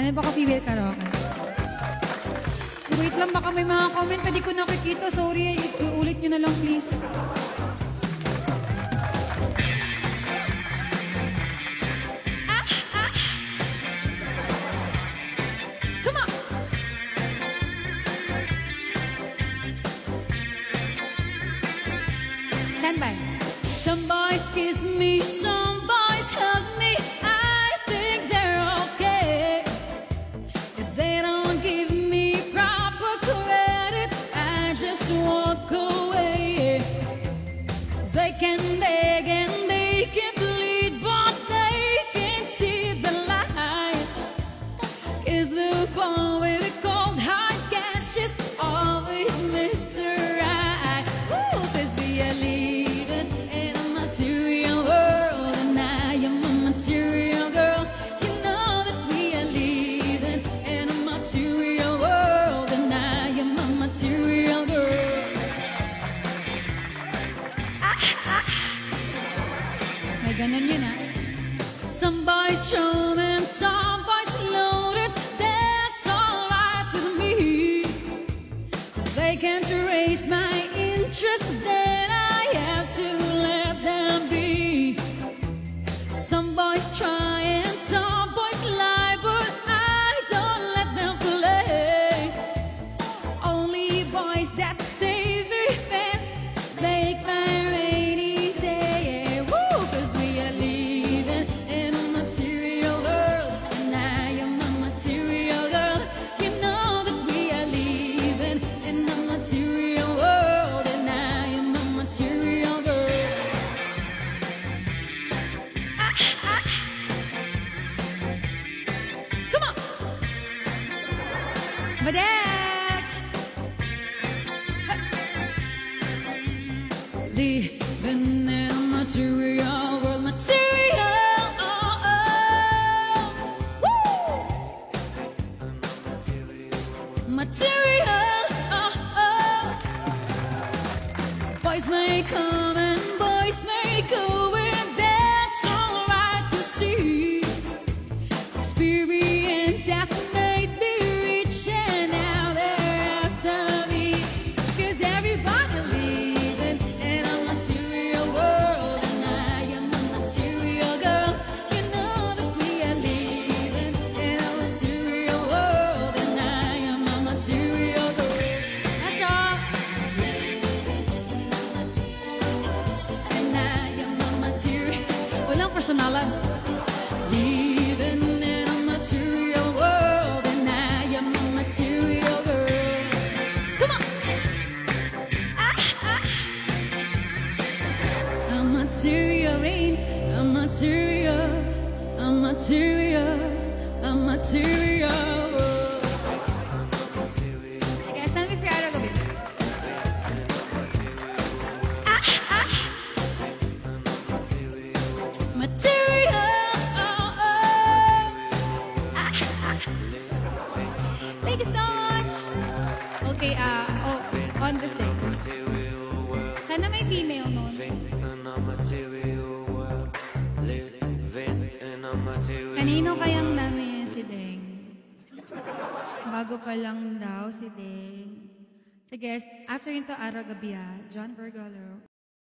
Ano baka female karaoke? Wait lang, baka may mga comment na ko nakikita. Sorry, iulit nyo na lang please. Ah, ah. Come on! Stand by. Some boys kiss me, some can beg yun. Some boys show and some boys loaded. That's alright with me. They can't erase my interest, then I have to let them be. Some boys try and some boys lie, but I don't let them play. Only boys that say Madex. Living in a material world, material. Oh, oh. Woo! Material. Oh, oh. Boys may come Walang personalan. Living in a material world, and I am a material girl. Come on. Ah, ah. I'm material, I'm material, I'm material, I'm material. Thank you so much. Okay, ah, oh, on this day. Sana may female nun. Kanino kayang dami si Deng? Bago pa lang daw si Deng. Sige, after nito, araw gabi ah. John Vergolo.